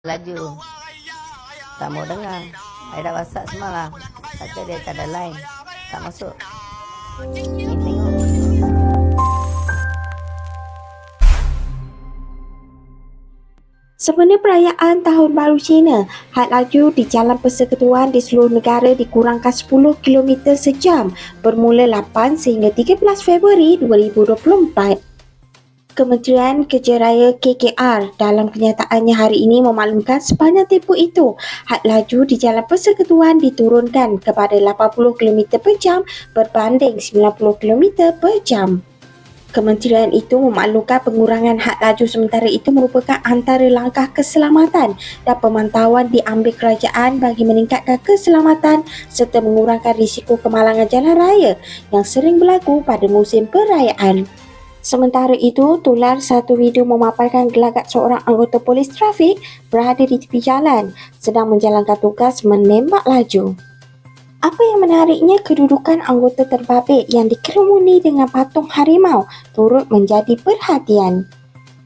laju. Tak mau dengar. Saya dah whatsapp semalam. Kata dia tak ada line tak masuk. Ni tengok Sempena perayaan Tahun Baru Cina, had laju di Jalan Persekutuan di seluruh negara dikurangkan 10 km sejam bermula 8 sehingga 13 Februari 2024. Kementerian Kerja Raya KKR dalam kenyataannya hari ini memaklumkan sepanjang tempoh itu, had laju di Jalan Persekutuan diturunkan kepada 80 km per jam berbanding 90 km per jam. Kementerian itu memaklumkan pengurangan had laju sementara itu merupakan antara langkah keselamatan dan pemantauan diambil kerajaan bagi meningkatkan keselamatan serta mengurangkan risiko kemalangan jalan raya yang sering berlaku pada musim perayaan. Sementara itu, tular satu video memaparkan gelagat seorang anggota polis trafik berada di tepi jalan sedang menjalankan tugas menembak laju. Apa yang menariknya kedudukan anggota terbabit yang dikerumuni dengan patung harimau turut menjadi perhatian.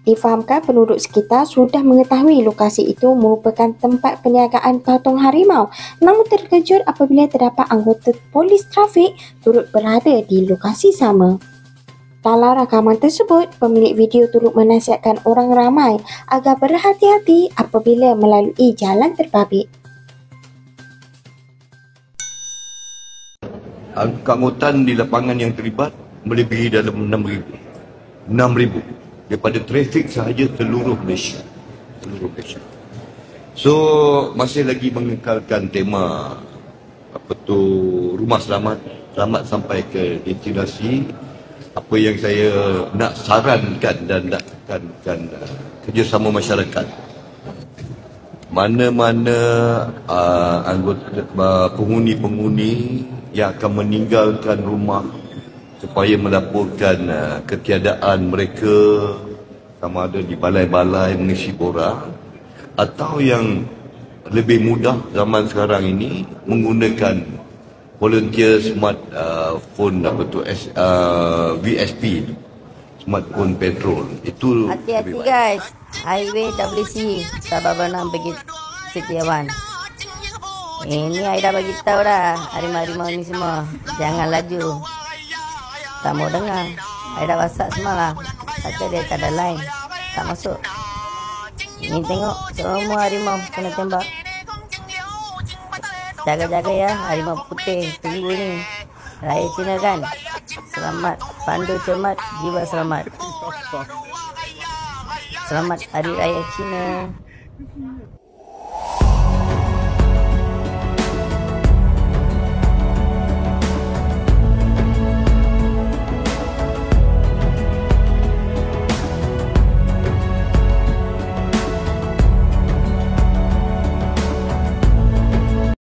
Difahamkan penduduk sekitar sudah mengetahui lokasi itu merupakan tempat peniagaan patung harimau namun terkejut apabila terdapat anggota polis trafik turut berada di lokasi sama. Dalam rakaman tersebut, pemilik video turut menasihatkan orang ramai agar berhati-hati apabila melalui jalan terbabit. Keanggotaan di lapangan yang terlibat melebihi dalam 6,000. 6,000 daripada trafik sahaja seluruh Malaysia. Seluruh Malaysia. So, masih lagi mengekalkan tema apa tu rumah selamat selamat sampai ke destinasi apa yang saya nak sarankan dan nakkan uh, kerjasama masyarakat. Mana-mana uh, anggota uh, penghuni-penghuni yang akan meninggalkan rumah supaya melaporkan uh, ketiadaan mereka sama ada di balai-balai mengisi borang atau yang lebih mudah zaman sekarang ini menggunakan volunteer smart uh, phone apa tu S, uh, VSP smartphone petrol. Itu hati-hati guys. Highway WC Sabah Benang pergi Setiawan ini Aida bagi tahu dah harimau-harimau ni semua. Jangan laju. Tak mau dengar. Aida whatsapp semalam kata dia tak ada line. Tak masuk. Ni tengok semua harimau kena tembak Jaga-jaga ya harimau putih tunggu ni. Raya Cina kan. Selamat pandu cermat jiwa selamat. Selamat hari raya Cina.